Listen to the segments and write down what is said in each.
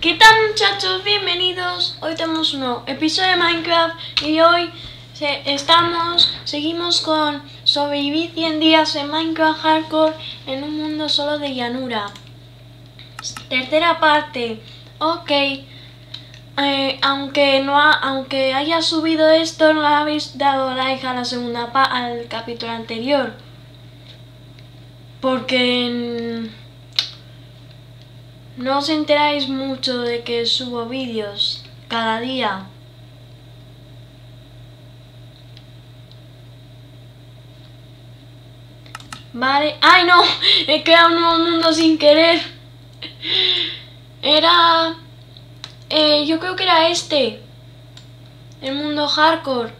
¿Qué tal muchachos? Bienvenidos. Hoy tenemos un nuevo episodio de Minecraft y hoy estamos, seguimos con sobrevivir 100 días en Minecraft Hardcore en un mundo solo de llanura. Tercera parte. Ok. Eh, aunque no aunque haya subido esto, no habéis dado like a la segunda al capítulo anterior. Porque no os enteráis mucho de que subo vídeos cada día. Vale. ¡Ay, no! He creado un nuevo mundo sin querer. Era... Eh, yo creo que era este. El mundo hardcore.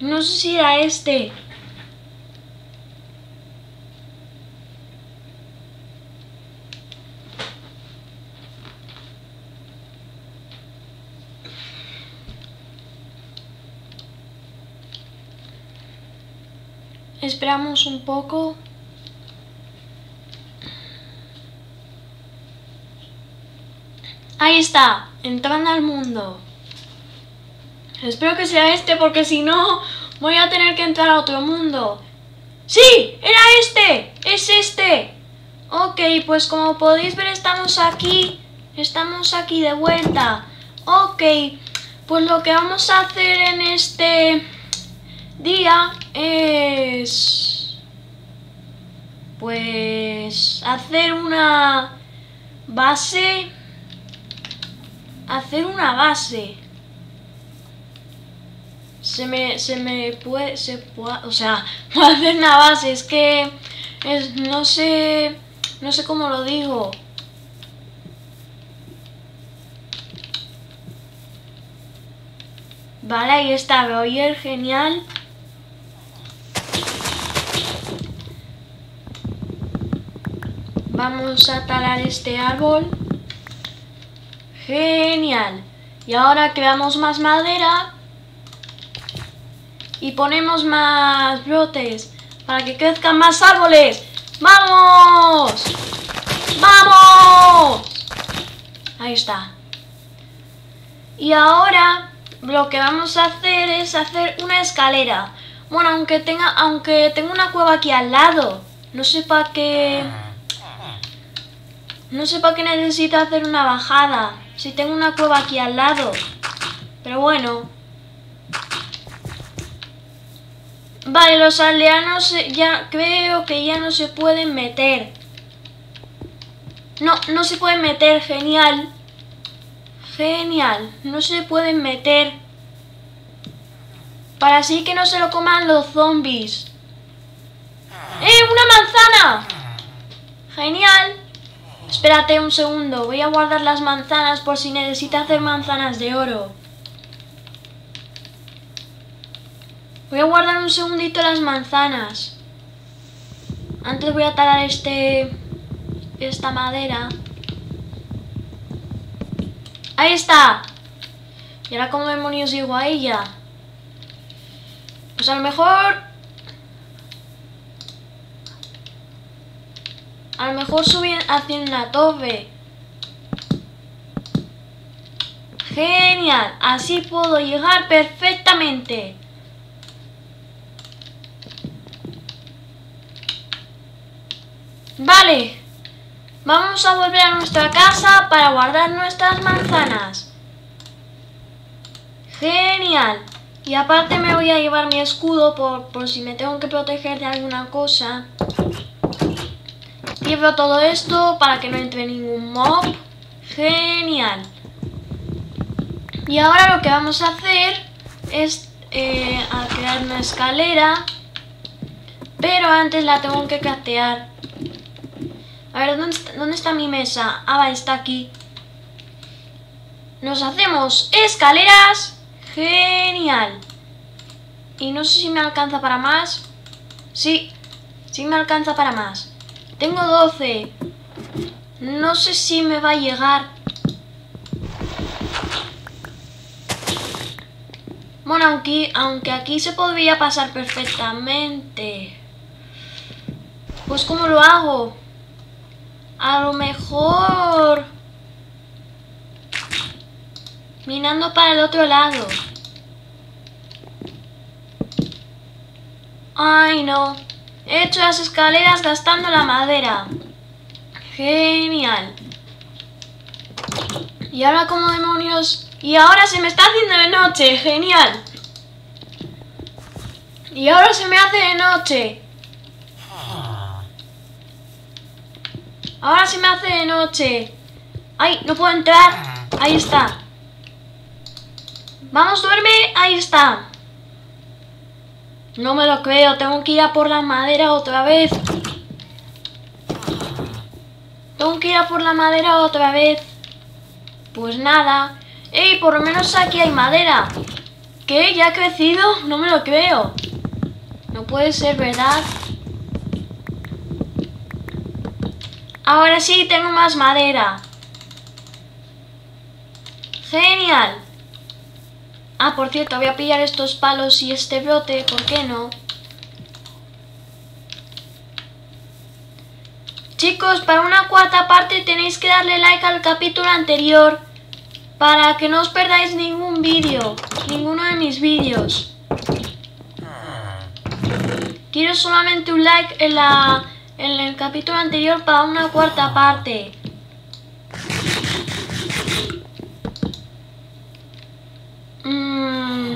No sé si era este. Esperamos un poco. Ahí está, entrando al mundo. Espero que sea este porque si no voy a tener que entrar a otro mundo. ¡Sí! ¡Era este! ¡Es este! Ok, pues como podéis ver estamos aquí. Estamos aquí de vuelta. Ok, pues lo que vamos a hacer en este día es pues hacer una base hacer una base se me se me puede se puede o sea hacer una base es que es no sé no sé cómo lo digo Vale, ahí está, Roger, genial. Vamos a talar este árbol. Genial. Y ahora creamos más madera. Y ponemos más brotes para que crezcan más árboles. ¡Vamos! ¡Vamos! Ahí está. Y ahora lo que vamos a hacer es hacer una escalera. Bueno, aunque tenga, aunque tenga una cueva aquí al lado. No sé para qué... No sé para qué necesito hacer una bajada. Si tengo una cueva aquí al lado. Pero bueno. Vale, los aldeanos ya creo que ya no se pueden meter. No, no se pueden meter, genial. Genial, no se pueden meter. Para así que no se lo coman los zombies. ¡Eh, una manzana! Genial. Espérate un segundo, voy a guardar las manzanas por si necesita hacer manzanas de oro. Voy a guardar un segundito las manzanas. Antes voy a talar este... esta madera. ¡Ahí está! ¿Y ahora cómo demonios llego a ella? Pues a lo mejor A lo mejor subir hacia una torre. Genial, así puedo llegar perfectamente. Vale, vamos a volver a nuestra casa para guardar nuestras manzanas. Genial. Y aparte me voy a llevar mi escudo por, por si me tengo que proteger de alguna cosa. Llevo todo esto para que no entre ningún mob. Genial. Y ahora lo que vamos a hacer es eh, a crear una escalera. Pero antes la tengo que catear. A ver, ¿dónde está, ¿dónde está mi mesa? Ah, va, está aquí. Nos hacemos escaleras. Genial. Y no sé si me alcanza para más. Sí, sí me alcanza para más. Tengo 12. No sé si me va a llegar. Bueno, aunque, aunque aquí se podría pasar perfectamente. Pues ¿cómo lo hago? A lo mejor... Minando para el otro lado. Ay, no. He hecho las escaleras gastando la madera. Genial. Y ahora como demonios... Y ahora se me está haciendo de noche. Genial. Y ahora se me hace de noche. Ahora se me hace de noche. Ay, no puedo entrar. Ahí está. Vamos, duerme. Ahí está. No me lo creo. Tengo que ir a por la madera otra vez. Tengo que ir a por la madera otra vez. Pues nada. ¡Ey! Por lo menos aquí hay madera. ¿Qué? ¿Ya ha crecido? No me lo creo. No puede ser, ¿verdad? Ahora sí, tengo más madera. Genial. Ah, por cierto, voy a pillar estos palos y este brote, ¿por qué no? Chicos, para una cuarta parte tenéis que darle like al capítulo anterior para que no os perdáis ningún vídeo, ninguno de mis vídeos. Quiero solamente un like en, la, en el capítulo anterior para una cuarta parte. Mm.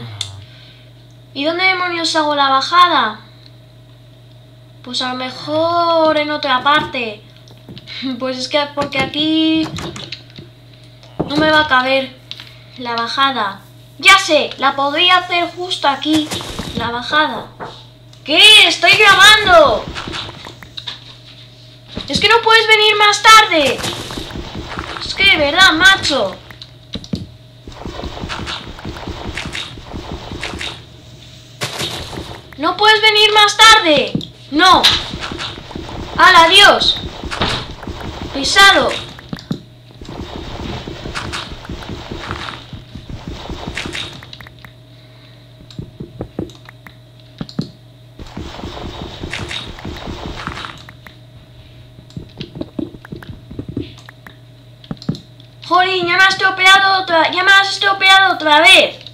¿Y dónde demonios hago la bajada? Pues a lo mejor en otra parte. Pues es que porque aquí no me va a caber la bajada. Ya sé, la podría hacer justo aquí, la bajada. ¿Qué? ¡Estoy grabando! Es que no puedes venir más tarde. Es que de verdad, macho. No puedes venir más tarde. No. ¡Hala, adiós! Pisado. Jolín, ya me has estropeado otra, ya me has estropeado otra vez.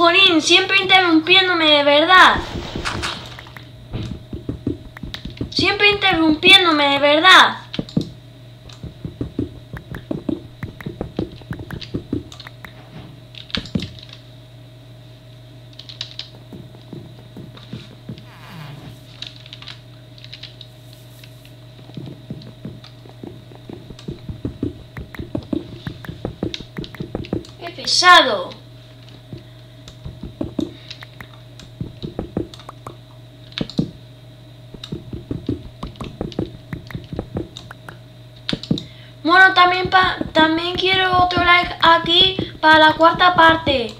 Jolín, siempre interrumpiéndome de verdad. Siempre interrumpiéndome de verdad. ¡Qué pesado! También, también quiero otro like aquí para la cuarta parte.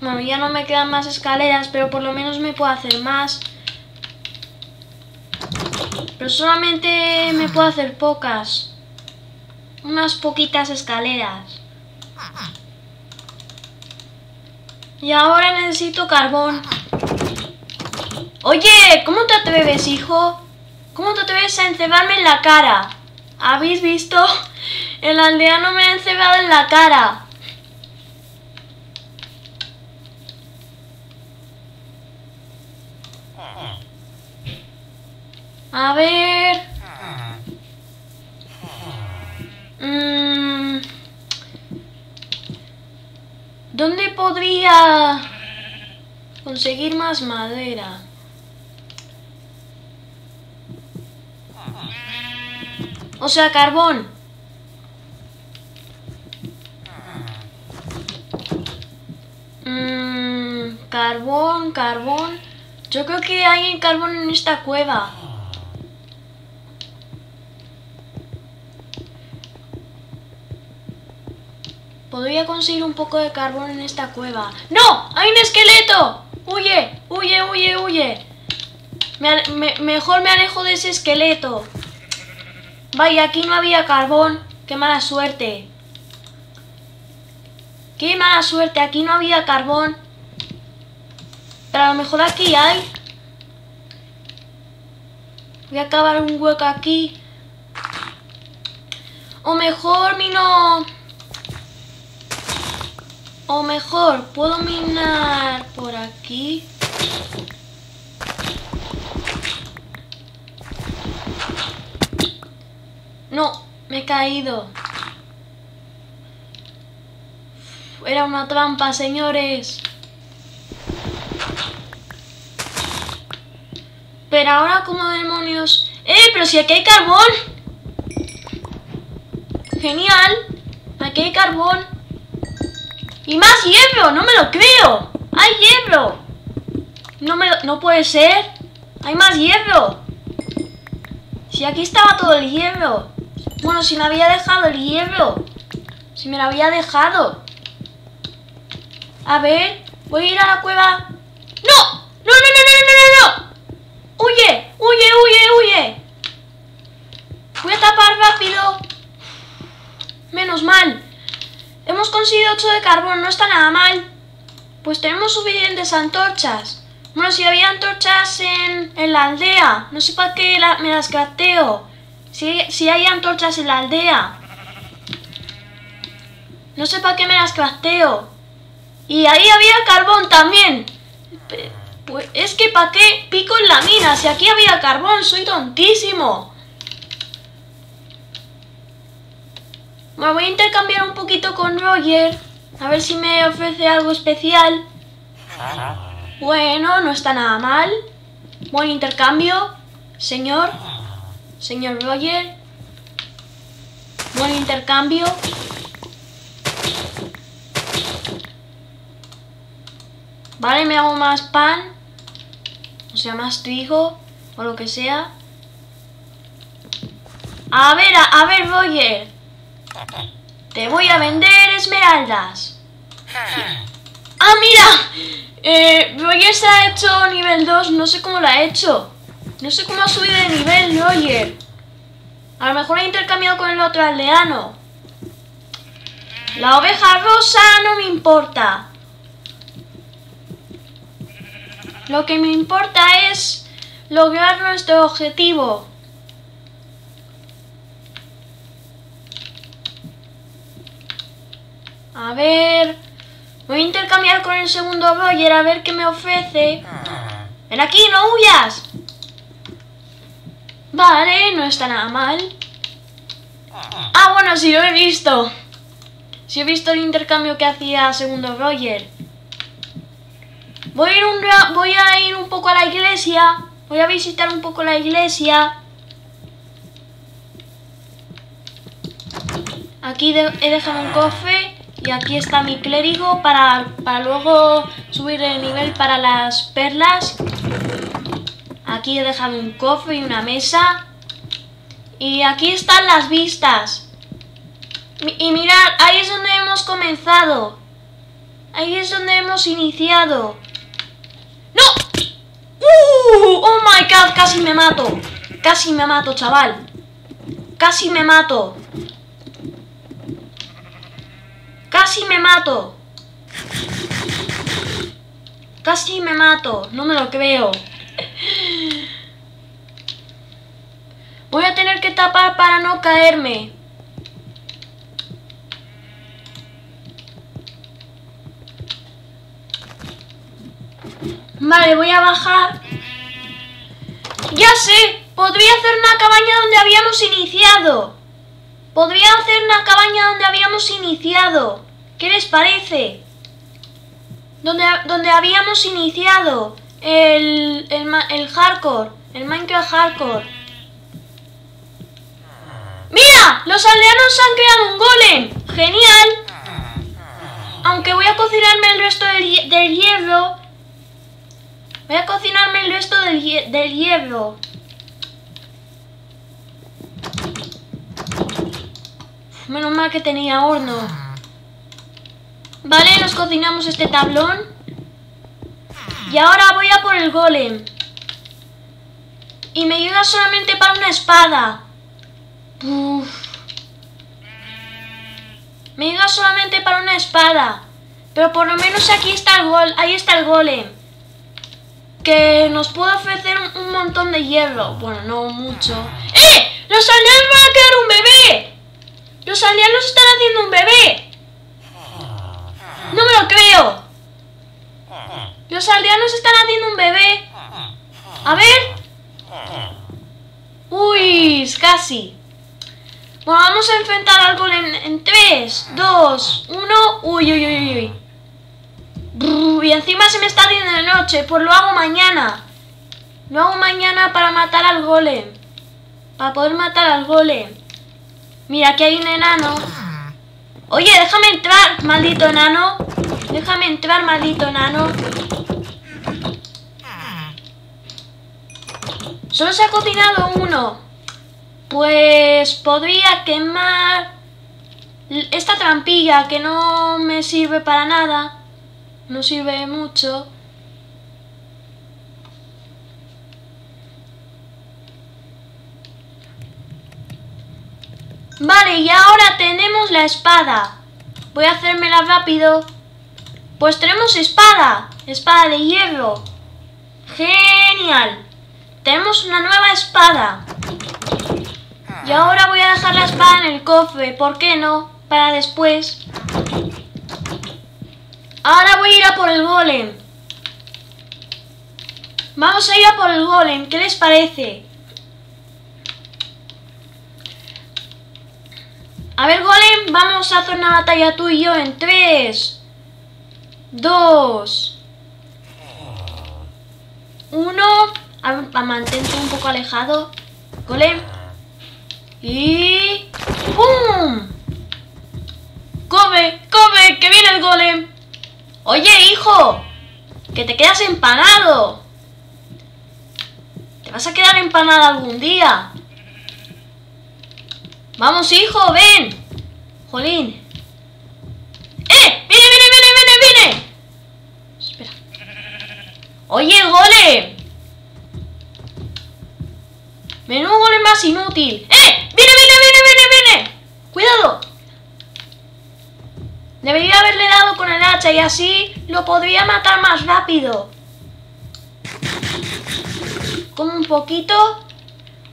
Bueno, ya no me quedan más escaleras, pero por lo menos me puedo hacer más. Pero solamente me puedo hacer pocas. Unas poquitas escaleras. Y ahora necesito carbón. Oye, ¿cómo te atreves, hijo? ¿Cómo te atreves a encebarme en la cara? ¿Habéis visto? El aldeano me ha encebado en la cara. A ver... Mm, ¿Dónde podría conseguir más madera? O sea, carbón. Mm, carbón, carbón. Yo creo que hay carbón en esta cueva. Podría conseguir un poco de carbón en esta cueva. ¡No! ¡Hay un esqueleto! ¡Huye! ¡Huye, huye, huye! Me, me, mejor me alejo de ese esqueleto. Vaya, aquí no había carbón. Qué mala suerte. Qué mala suerte, aquí no había carbón. Pero a lo mejor aquí hay. Voy a acabar un hueco aquí. O mejor mino... O mejor, puedo minar por aquí. No, me he caído. Era una trampa, señores. Pero ahora, ¿cómo demonios? ¡Eh! Pero si aquí hay carbón. Genial. Aquí hay carbón. Y más hierro, no me lo creo. Hay hierro. No me no puede ser. Hay más hierro. Si aquí estaba todo el hierro. Bueno, si me había dejado el hierro. Si me lo había dejado. A ver, voy a ir a la cueva. ¡No! ¡No, no, no, no, no, no! no! ¡Huye! ¡Huye, huye, huye! Voy a tapar rápido. Menos mal. Hemos conseguido 8 de carbón, no está nada mal. Pues tenemos suficientes antorchas. Bueno, si había antorchas en, en la aldea, no sé para qué me las crafteo. Si, hay antorchas en la aldea. No sé para qué me las crafteo. Y ahí había carbón también. Pues es que para qué pico en la mina si aquí había carbón, soy tontísimo. Me voy a intercambiar un poquito con Roger. A ver si me ofrece algo especial. Bueno, no está nada mal. Buen intercambio, señor. Señor Roger. Buen intercambio. Vale, me hago más pan. O sea, más trigo. O lo que sea. A ver, a, ver, Roger. Te voy a vender esmeraldas. ¡Ah, mira! Eh, Roger se ha hecho nivel 2. No sé cómo lo ha hecho. No sé cómo ha subido de nivel Roger. A lo mejor ha intercambiado con el otro aldeano. La oveja rosa no me importa. Lo que me importa es lograr nuestro objetivo. A ver... Voy a intercambiar con el segundo Roger a ver qué me ofrece. ¡Ven aquí, no huyas! Vale, no está nada mal. Ah, bueno, sí lo he visto. Sí he visto el intercambio que hacía segundo Roger. Voy a, ir un, voy a ir un poco a la iglesia. Voy a visitar un poco la iglesia. Aquí he dejado un cofre y aquí está mi clérigo para, para luego subir el nivel para las perlas. Aquí he dejado un cofre y una mesa. Y aquí están las vistas. Y mirad, ahí es donde hemos comenzado. Ahí es donde hemos iniciado. ¡No! ¡Uh! ¡Oh my god! Casi me mato. Casi me mato, chaval. Casi me mato. Casi me mato. Casi me mato. No me lo creo. Voy a tener que tapar para no caerme. Vale, voy a bajar. Ya sé, podría hacer una cabaña donde habíamos iniciado. Podría hacer una cabaña donde habíamos iniciado. ¿Qué les parece? Donde, donde habíamos iniciado el, el, el hardcore, el Minecraft hardcore. ¡Mira! ¡Los aldeanos han creado un golem! ¡Genial! Aunque voy a cocinarme el resto del, hierro. Voy a cocinarme el resto del, del hierro. Menos mal que tenía horno. Vale, nos cocinamos este tablón. Y ahora voy a por el golem. Y me llega solamente para una espada. Me llega solamente para una espada. Pero por lo menos aquí está el gol. Ahí está el golem. que nos puede ofrecer un, montón de hierro. Bueno, no mucho. ¡Eh! ¡Los aldeanos van a quedar un bebé! ¡Los aldeanos están haciendo un bebé! ¡No me lo creo! Los aldeanos están haciendo un bebé. A ver. Uy, casi. Bueno, vamos a enfrentar al golem en 3, 2, 1. Uy, uy, uy, uy. Y encima se me está haciendo de noche, pues lo hago mañana. Lo hago mañana para matar al golem. Para poder matar al golem. Mira, aquí hay un enano. Oye, déjame entrar, maldito enano. Déjame entrar, maldito enano. Solo se ha cocinado uno. Pues podría quemar esta trampilla que no me sirve para nada. No sirve mucho. Vale, y ahora tenemos la espada. Voy a hacérmela rápido. Pues tenemos espada. Espada de hierro. Genial. Tenemos una nueva espada. Y ahora voy a dejar la espada en el cofre. ¿Por qué no? Para después. Ahora voy a ir a por el golem. Vamos a ir a por el golem. ¿Qué les parece? A ver, golem, vamos a hacer una batalla tú y yo en 3, 2, 1. A, a mantente un poco alejado. Golem. Y... ¡Pum! ¡Come! ¡Come! ¡Que viene el golem! Oye, hijo. Que te quedas empanado. Te vas a quedar empanada algún día. Vamos, hijo, ven. Jolín. ¡Eh! ¡Viene, viene, viene, viene, viene! Espera. Oye, golem. Menudo golem más inútil. ¡Eh! ¡Viene, viene, viene, viene, viene! ¡Cuidado! Debería haberle dado con el hacha y así lo podría matar más rápido. Como un poquito.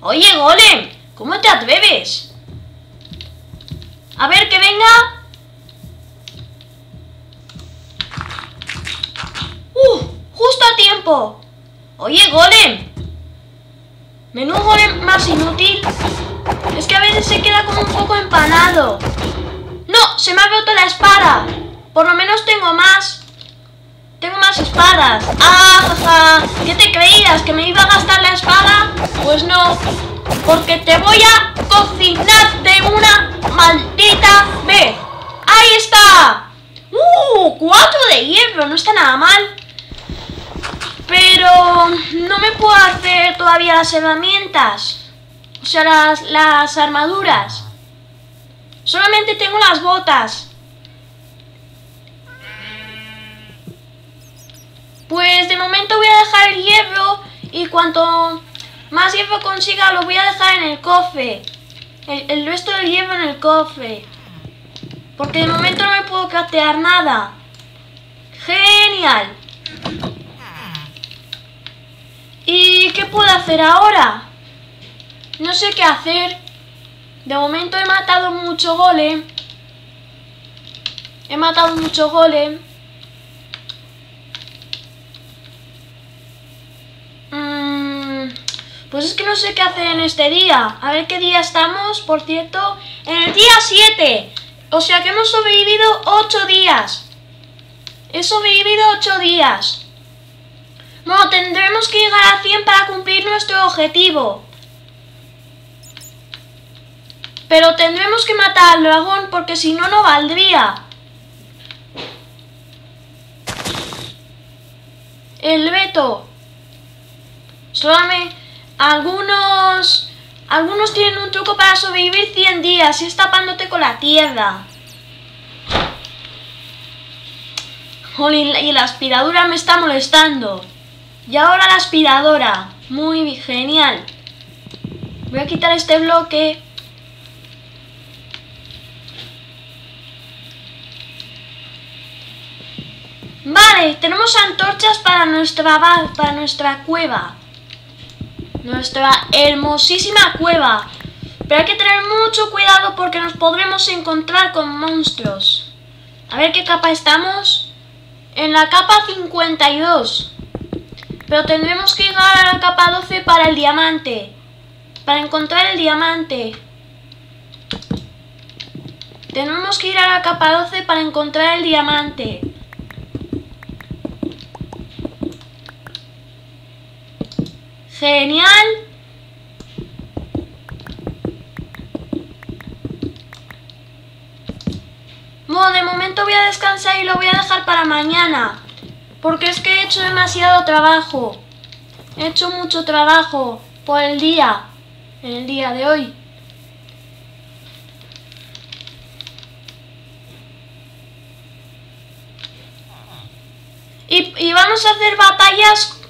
Oye, golem, ¿cómo te atreves? A ver, que venga. ¡Uh! Justo a tiempo. Oye, golem. Menudo más inútil. Es que a veces se queda como un poco empanado. ¡No! ¡Se me ha roto la espada! Por lo menos tengo más. Tengo más espadas. ¡Ah, jaja! ¿Qué te creías? ¿Que me iba a gastar la espada? Pues no. Porque te voy a cocinar de una maldita vez. ¡Ahí está! ¡Uh! Cuatro de hierro. No está nada mal. Pero no me puedo hacer todavía las herramientas. O sea, las, las armaduras. Solamente tengo las botas. Pues de momento voy a dejar el hierro y cuanto más hierro consiga lo voy a dejar en el cofre. El, resto del hierro en el cofre. Porque de momento no me puedo craftear nada. Genial. ¿Y qué puedo hacer ahora? No sé qué hacer. De momento he matado mucho golem. He matado mucho golem. Mm, pues es que no sé qué hacer en este día. A ver qué día estamos, por cierto. En el día 7. O sea que hemos sobrevivido 8 días. He sobrevivido 8 días. No, tendremos que llegar a 100 para cumplir nuestro objetivo. Pero tendremos que matar al dragón porque si no, no valdría. El veto. Solamente algunos... Algunos tienen un truco para sobrevivir 100 días y es tapándote con la tierra. Jolín, y la aspiradora me está molestando. Y ahora la aspiradora. Muy genial. Voy a quitar este bloque. Vale, tenemos antorchas para nuestra, para nuestra cueva. Nuestra hermosísima cueva. Pero hay que tener mucho cuidado porque nos podremos encontrar con monstruos. A ver qué capa estamos. En la capa 52. Pero tendremos que llegar a la capa 12 para el diamante. Para encontrar el diamante. Tenemos que ir a la capa 12 para encontrar el diamante. Genial. Bueno, de momento voy a descansar y lo voy a dejar para mañana. Porque es que he hecho demasiado trabajo. He hecho mucho trabajo por el día. En el día de hoy. Y, y vamos a hacer batallas.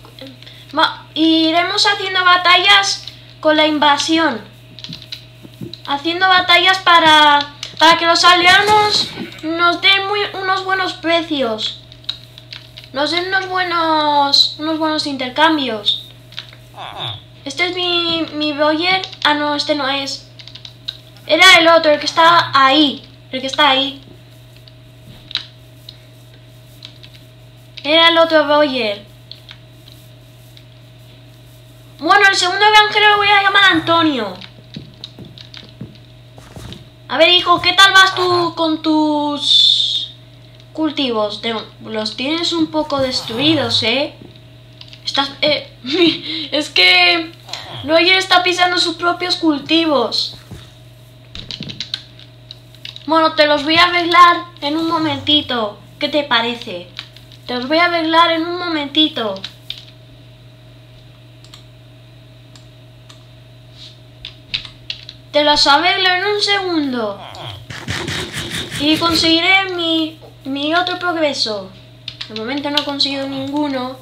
iremos haciendo batallas con la invasión. Haciendo batallas para, para que los aldeanos nos den muy, unos buenos precios. Nos den unos buenos, unos buenos intercambios. Este es mi, mi Boyer. Ah, no, este no es. Era el otro, el que está ahí. El que está ahí. Era el otro Boyer. Bueno, el segundo granjero lo voy a llamar Antonio. A ver, hijo, ¿qué tal vas tú con tus cultivos? Los tienes un poco destruidos, ¿eh? Estás... eh, es que... Roger está pisando sus propios cultivos. Bueno, te los voy a arreglar en un momentito. ¿Qué te parece? Te los voy a arreglar en un momentito. Te los arreglo en un segundo. Y conseguiré mi, mi otro progreso. De momento no he conseguido ninguno.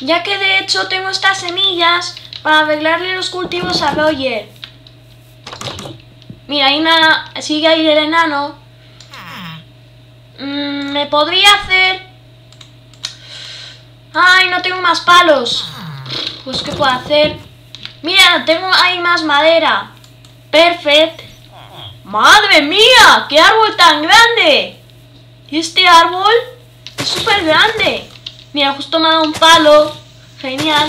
Ya que de hecho tengo estas semillas para arreglarle los cultivos a Roger. Mira, ahí na- sigue ahí el enano. Mm, me podría hacer... Ay, no tengo más palos. Pues ¿qué puedo hacer? Mira, tengo ahí más madera. Perfecto. ¡Madre mía! ¡Qué árbol tan grande! ¿Y este árbol? Es súper grande. Mira, justo me ha dado un palo. Genial.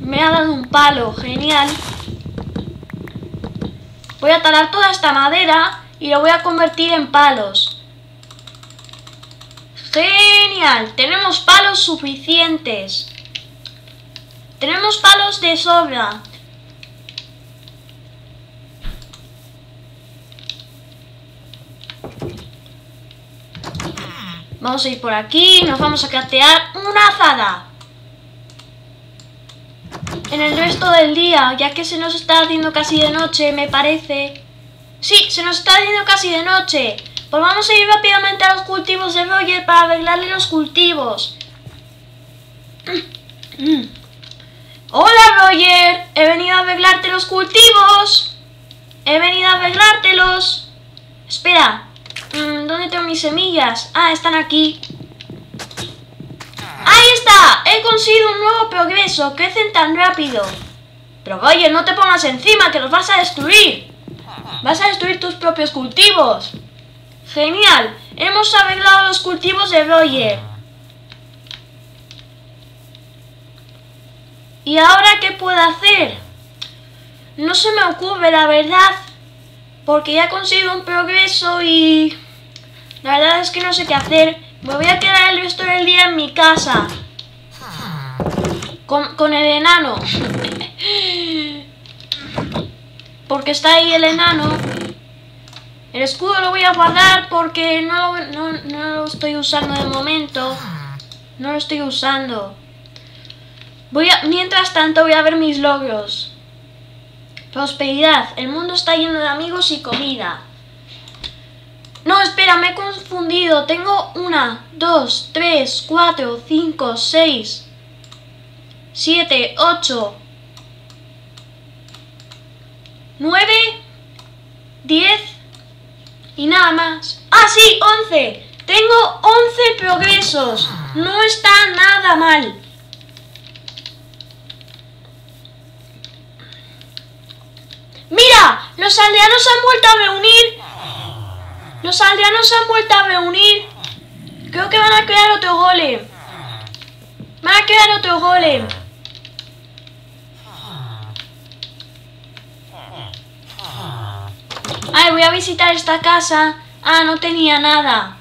Me ha dado un palo. Genial. Voy a talar toda esta madera y lo voy a convertir en palos. Genial. Tenemos palos suficientes. Tenemos palos de sobra. Vamos a ir por aquí, nos vamos a catear una azada. En el resto del día, ya que se nos está haciendo casi de noche, me parece. Sí, se nos está haciendo casi de noche. Pues vamos a ir rápidamente a los cultivos de Roger para arreglarle los cultivos. Hola Roger, he venido a arreglarte los cultivos. He venido a arreglártelos. Espera, ¿dónde tengo mis semillas? Ah, están aquí. ¡Ahí está! He conseguido un nuevo progreso. Crecen tan rápido. Pero Roger, no te pongas encima, que los vas a destruir. Vas a destruir tus propios cultivos. Genial. Hemos arreglado los cultivos de Roger. ¿Y ahora qué puedo hacer? No se me ocurre, la verdad. Porque ya he conseguido un progreso y... La verdad es que no sé qué hacer. Me voy a quedar el resto del día en mi casa. Con, con el enano. Porque está ahí el enano. El escudo lo voy a guardar porque no, no, no lo estoy usando de momento. No lo estoy usando. Voy a, mientras tanto voy a ver mis logros. Prosperidad. El mundo está lleno de amigos y comida. No, espera, me he confundido. Tengo una, dos, tres, cuatro, cinco, seis, siete, ocho, nueve, diez y nada más. Ah, sí, once. Tengo 11 progresos. No está nada mal. ¡Mira! Los aldeanos se han vuelto a reunir. Los aldeanos se han vuelto a reunir. Creo que van a crear otro golem. Van a crear otro golem. Ay, voy a visitar esta casa. Ah, no tenía nada.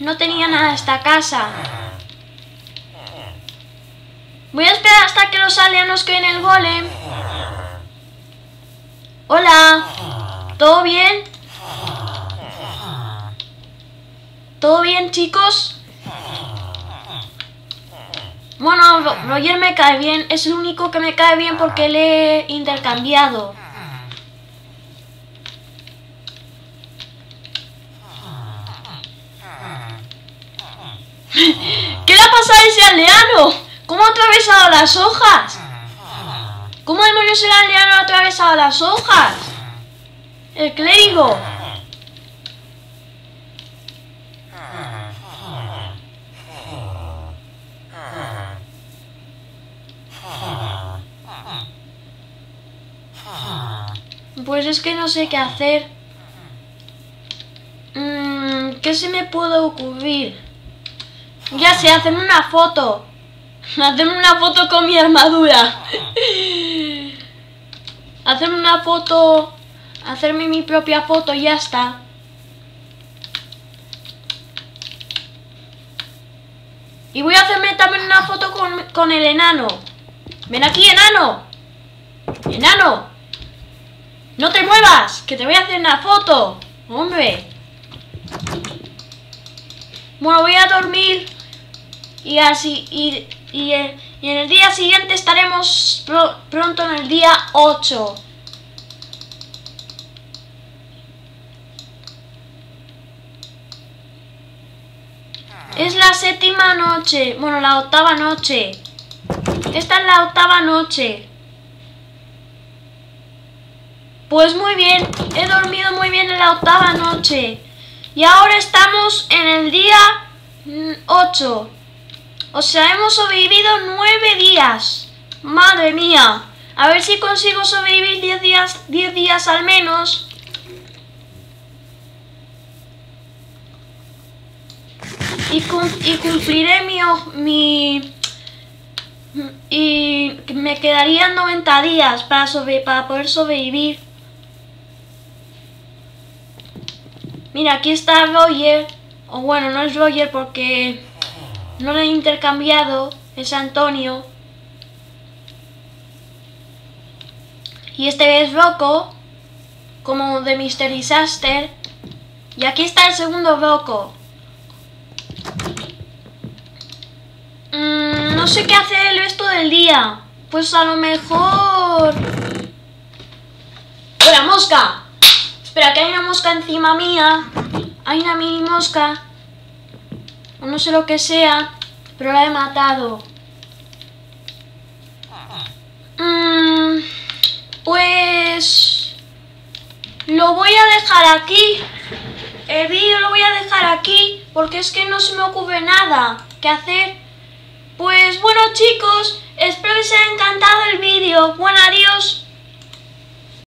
No tenía nada esta casa. Voy a esperar hasta que los aldeanos creen el golem. Hola. ¿Todo bien? ¿Todo bien, chicos? Bueno, Roger me cae bien. Es el único que me cae bien porque le he intercambiado. ¿Qué le ha pasado a ese aldeano? ¿Cómo ha atravesado las hojas? ¿Cómo demonios el aldeano ha atravesado las hojas? El clérigo. Pues es que no sé qué hacer. Mm, ¿Qué se me puede ocurrir? Ya sé, hacerme una foto. Hacerme una foto con mi armadura. hacerme una foto. Hacerme mi propia foto y ya está. Y voy a hacerme también una foto con, con el enano. Ven aquí, enano. Enano. No te muevas, que te voy a hacer una foto. Hombre. Bueno, voy a dormir. Y así, y, y, en el día siguiente estaremos pronto en el día 8. Es la séptima noche, bueno, la octava noche. Esta es la octava noche. Pues muy bien, he dormido muy bien en la octava noche. Y ahora estamos en el día 8. O sea, hemos sobrevivido nueve días. Madre mía. A ver si consigo sobrevivir diez días, diez días al menos. Y, cumpliré mi, mi... Y me quedarían 90 días para, para poder sobrevivir. Mira, aquí está Roger. O bueno, no es Roger porque no lo he intercambiado, es Antonio. Y este es Rocco, como de Mr. Disaster. Y aquí está el segundo Rocco. Mm, no sé qué hacer el resto del día. Pues a lo mejor... ¡Hola, mosca! Espera, que hay una mosca encima mía. Hay una mini mosca no sé lo que sea, pero la he matado. Mm, pues lo voy a dejar aquí. El vídeo lo voy a dejar aquí porque es que no se me ocurre nada que hacer. Pues bueno chicos, espero que os haya encantado el vídeo. Bueno, adiós.